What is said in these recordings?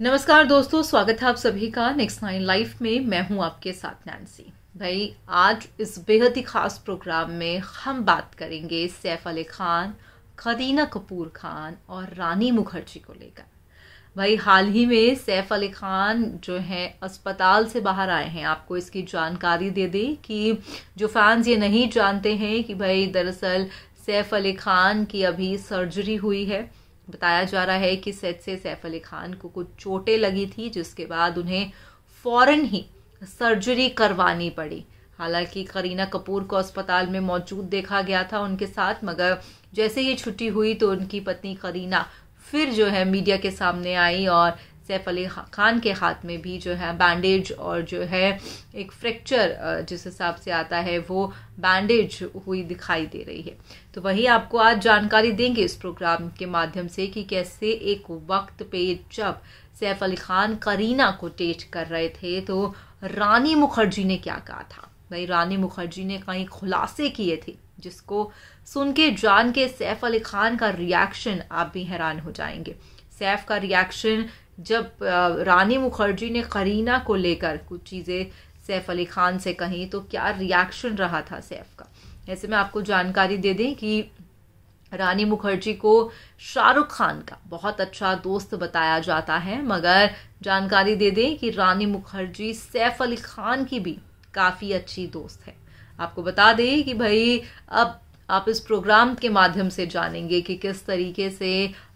नमस्कार दोस्तों, स्वागत है आप सभी का नेक्स्ट नाइन लाइफ में। मैं हूँ आपके साथ नैन्सी भाई, आज इस बेहद ही खास प्रोग्राम में हम बात करेंगे सैफ अली खान, करीना कपूर खान और रानी मुखर्जी को लेकर। भाई, हाल ही में सैफ अली खान जो है, अस्पताल से बाहर आए हैं। आपको इसकी जानकारी दे दें कि जो फैंस ये नहीं जानते हैं कि भाई, दरअसल सैफ अली खान की अभी सर्जरी हुई है। बताया जा रहा है कि सेट से सैफ अली खान को कुछ चोटें लगी थी, जिसके बाद उन्हें फ़ौरन ही सर्जरी करवानी पड़ी। हालाँकि करीना कपूर को अस्पताल में मौजूद देखा गया था उनके साथ, मगर जैसे ही छुट्टी हुई तो उनकी पत्नी करीना फिर जो है मीडिया के सामने आई और सैफ अली खान के हाथ में भी जो है बैंडेज और जो है एक फ्रैक्चर जिस हिसाब से आता है, वो बैंडेज हुई दिखाई दे रही है। तो वही आपको आज जानकारी देंगे इस प्रोग्राम के माध्यम से कि कैसे एक वक्त पे जब सैफ अली खान करीना को टेट कर रहे थे तो रानी मुखर्जी ने क्या कहा था? भाई रानी मुखर्जी ने कई खुलासे किए थे, जिसको सुन के जान के सैफ अली खान का रिएक्शन आप भी हैरान हो जाएँगे। सैफ का रिएक्शन जब रानी मुखर्जी ने करीना को लेकर कुछ चीज़ें सैफ अली खान से कही तो क्या रिएक्शन रहा था सैफ का? ऐसे में आपको जानकारी दे दें कि रानी मुखर्जी को शाहरुख खान का बहुत अच्छा दोस्त बताया जाता है, मगर जानकारी दे दें कि रानी मुखर्जी सैफ अली खान की भी काफ़ी अच्छी दोस्त है। आपको बता दें कि भाई, अब आप इस प्रोग्राम के माध्यम से जानेंगे कि किस तरीके से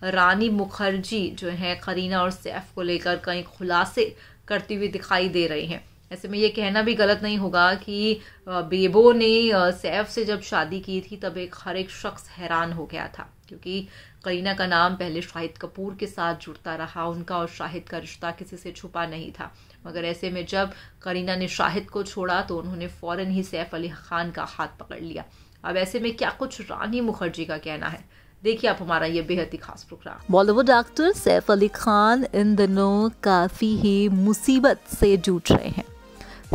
रानी मुखर्जी जो है, करीना और सैफ को लेकर कई खुलासे करती हुई दिखाई दे रही हैं। ऐसे में ये कहना भी गलत नहीं होगा कि बेबो ने सैफ से जब शादी की थी, तब एक हर एक शख्स हैरान हो गया था, क्योंकि करीना का नाम पहले शाहिद कपूर के साथ जुड़ता रहा, उनका और शाहिद का रिश्ता किसी से छुपा नहीं था। मगर ऐसे में जब करीना ने शाहिद को छोड़ा तो उन्होंने फ़ौरन ही सैफ अली खान का हाथ पकड़ लिया। अब ऐसे में क्या कुछ रानी मुखर्जी का कहना है? देखिए आप हमारा ये बेहद ही खास programme Bollywood actor Saif Ali Khan इन दिनों काफ़ी ही मुसीबत से जूझ रहे हैं।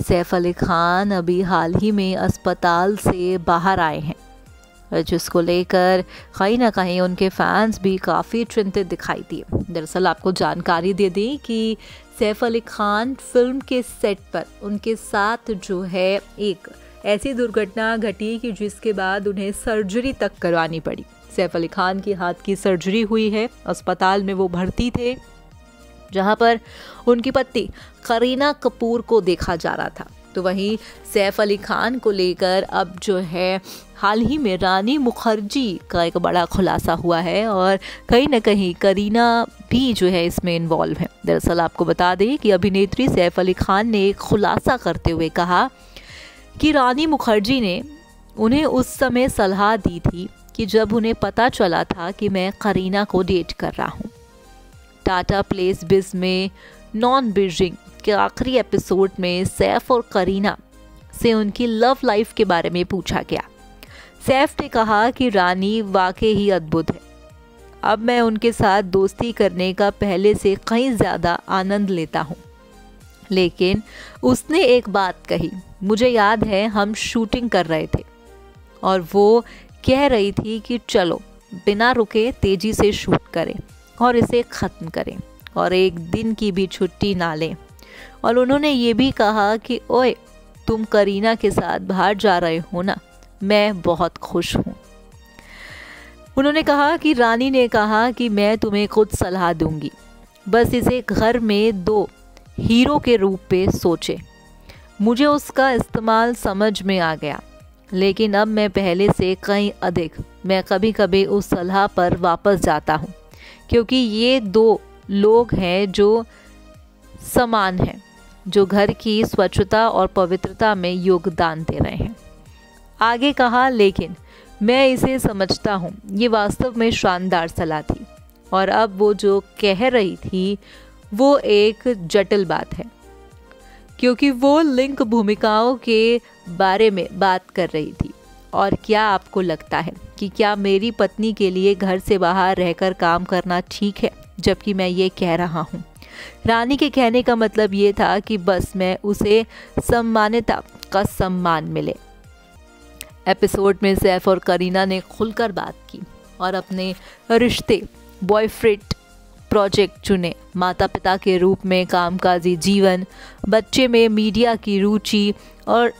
सैफ अली खान अभी हाल ही में अस्पताल से बाहर आए हैं, जिसको लेकर कहीं ना कहीं उनके फैंस भी काफ़ी चिंतित दिखाई दिए। दरअसल आपको जानकारी दे दी कि सैफ अली खान फ़िल्म के सेट पर उनके साथ जो है एक ऐसी दुर्घटना घटी कि जिसके बाद उन्हें सर्जरी तक करवानी पड़ी। सैफ अली खान की हाथ की सर्जरी हुई है। अस्पताल में वो भर्ती थे, जहाँ पर उनकी पत्नी करीना कपूर को देखा जा रहा था। तो वहीं सैफ अली खान को लेकर अब जो है, हाल ही में रानी मुखर्जी का एक बड़ा खुलासा हुआ है और कहीं ना कहीं करीना भी जो है इसमें इन्वॉल्व है। दरअसल आपको बता दें कि अभिनेत्री सैफ अली खान ने एक खुलासा करते हुए कहा कि रानी मुखर्जी ने उन्हें उस समय सलाह दी थी कि जब उन्हें पता चला था कि मैं करीना को डेट कर रहा हूँ। टाटा प्लेस बिज में नॉन बिजिंग के आखिरी एपिसोड में सैफ और करीना से उनकी लव लाइफ के बारे में पूछा गया। सैफ ने कहा कि रानी वाकई ही अद्भुत है। अब मैं उनके साथ दोस्ती करने का पहले से कहीं ज़्यादा आनंद लेता हूँ। लेकिन उसने एक बात कही मुझे याद है, हम शूटिंग कर रहे थे। और वो कह रही थी कि चलो, बिना रुके तेज़ी से शूट करें और इसे ख़त्म करें और एक दिन की भी छुट्टी ना लें। और उन्होंने ये भी कहा कि, ओए, तुम करीना के साथ बाहर जा रहे हो ना? मैं बहुत खुश हूँ। उन्होंने कहा कि, रानी ने कहा कि मैं तुम्हें खुद सलाह दूँगी। बस इसे घर में दो हीरो के रूप पे सोचे। मुझे उसका इस्तेमाल समझ में आ गया। लेकिन अब मैं पहले से कहीं अधिक, मैं कभी कभी उस सलाह पर वापस जाता हूँ, क्योंकि ये दो लोग हैं जो समान हैं, जो घर की स्वच्छता और पवित्रता में योगदान दे रहे हैं। आगे कहा, लेकिन मैं इसे समझता हूँ, ये वास्तव में शानदार सलाह थी, और अब वो जो कह रही थी, वो एक जटिल बात है। क्योंकि वो लिंक भूमिकाओं के बारे में बात कर रही थी। और क्या आपको लगता है कि क्या मेरी पत्नी के लिए घर से बाहर रहकर काम करना ठीक है? जबकि मैं ये कह रहा हूँ। रानी के कहने का मतलब ये था कि बस मैं उसे सम्मानिता का सम्मान मिले। एपिसोड में सैफ और करीना ने खुलकर बात की और अपने रिश्ते, बॉयफ्रेंड प्रोजेक्ट चुने। माता पिता के रूप में कामकाजी, जीवन, बच्चे में मीडिया की रुचि और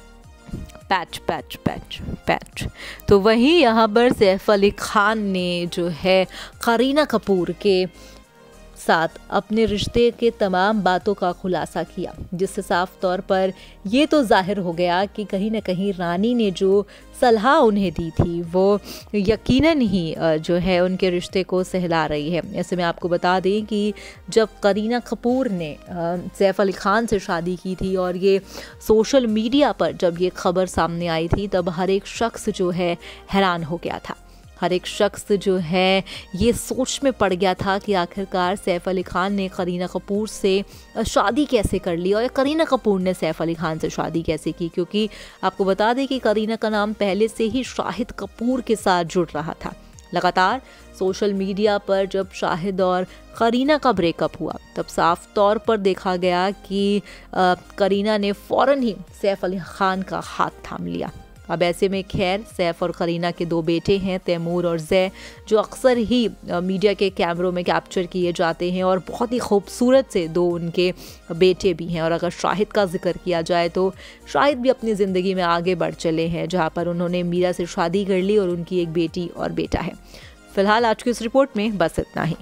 पैच पैच पैच पैच। तो वहीं यहाँ पर सैफ अली खान ने जो है, करीना कपूर के साथ अपने रिश्ते के तमाम बातों का खुलासा किया, जिससे साफ़ तौर पर ये तो ज़ाहिर हो गया कि कहीं ना कहीं रानी ने जो सलाह उन्हें दी थी, वो यकीनन ही जो है उनके रिश्ते को सहला रही है। ऐसे में आपको बता दें कि जब करीना कपूर ने सैफ अली ख़ान से शादी की थी और ये सोशल मीडिया पर जब ये खबर सामने आई थी, तब हर एक शख्स जो है हैरान हो गया था। हर एक शख्स जो है, ये सोच में पड़ गया था कि आखिरकार सैफ़ अली ख़ान ने करीना कपूर से शादी कैसे कर ली और करीना कपूर ने सैफ़ अली ख़ान से शादी कैसे की? क्योंकि आपको बता दें कि करीना का नाम पहले से ही शाहिद कपूर के साथ जुड़ रहा था। लगातार सोशल मीडिया पर जब शाहिद और करीना का ब्रेकअप हुआ, तब साफ़ तौर पर देखा गया कि करीना ने फ़ौर ही सैफ़ अली ख़ान का हाथ थाम लिया। अब ऐसे में खैर, सैफ और करीना के दो बेटे हैं, तैमूर और जै, जो अक्सर ही मीडिया के कैमरों में कैप्चर किए जाते हैं और बहुत ही खूबसूरत से दो उनके बेटे भी हैं। और अगर शाहिद का ज़िक्र किया जाए तो शाहिद भी अपनी ज़िंदगी में आगे बढ़ चले हैं, जहाँ पर उन्होंने मीरा से शादी कर ली और उनकी एक बेटी और बेटा है। फ़िलहाल आज की इस रिपोर्ट में बस इतना ही।